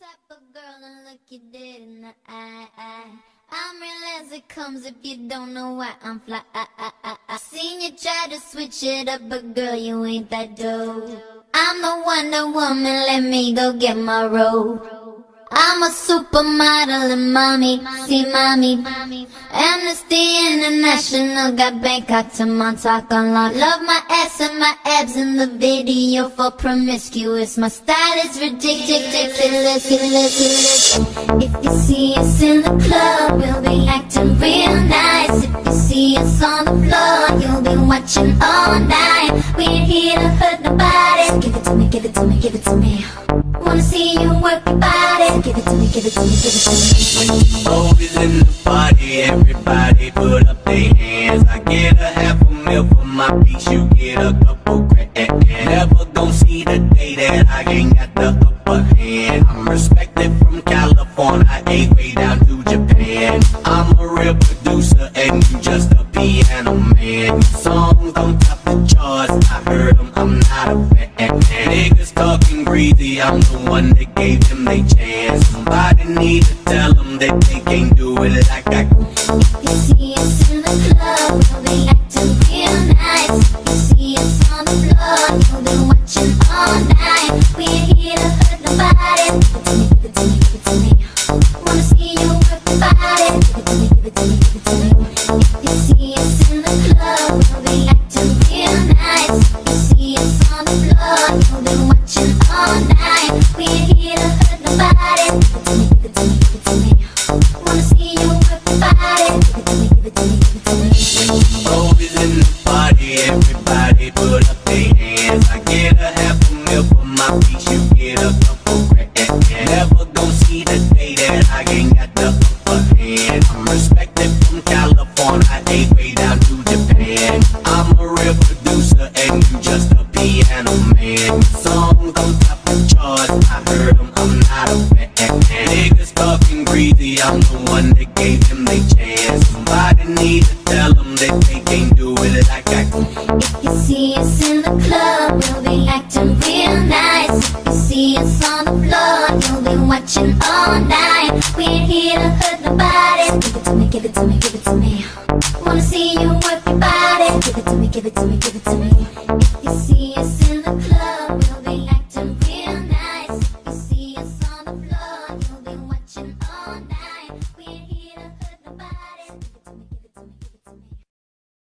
type of girl and look you dead in the eye. I'm real as it comes if you don't know why I'm fly. I, I, I, I seen you try to switch it up, but girl, you ain't that dope. I'm the Wonder Woman, let me go get my robe. I'm a supermodel and mommy, see mommy. Amnesty International got Bangkok to Montauk unlocked. Love my ass and my abs in the video for promiscuous. My style is ridiculous. If you see us in the club, we'll be acting real nice. If you see us on the floor, you'll be watching all night. We ain't here to hurt nobody. So give it to me, give it to me, give it to me. Wanna see you work your body. Give it to me, give it to me, give it to me. Always in the party, everybody put up their hands. I get a half a mil for my you get a couple grand. Never gon' see the day that I ain't got the upper hand. I'm respected from California, way down to Japan. I'm a real producer and you just a piano man. Songs don't I'm the one that gave them they chance. Somebody need to tell them that they can't do it like I can. You see us in the club, we'll be In the party, everybody put up their hands. I get a half a mil for my piece, you get a couple grand. Never gon' see the day that I ain't got the upper hand. I'm respected from California, way down to Japan. I'm a real producer and you just a piano man. Charts, I I'm not a. Niggas I'm the one that gave them they chance. Somebody need to tell them that they in the club will be acting real nice. You see us on the floor, you'll be watching all night. We here to hurt nobody. Give it to me, give it to me, give it to me. Wanna see you work your body. Give it to me, give it to me, give it to me. If you see us in the club, we'll be acting real nice. You see us on the floor, you'll be watching all night.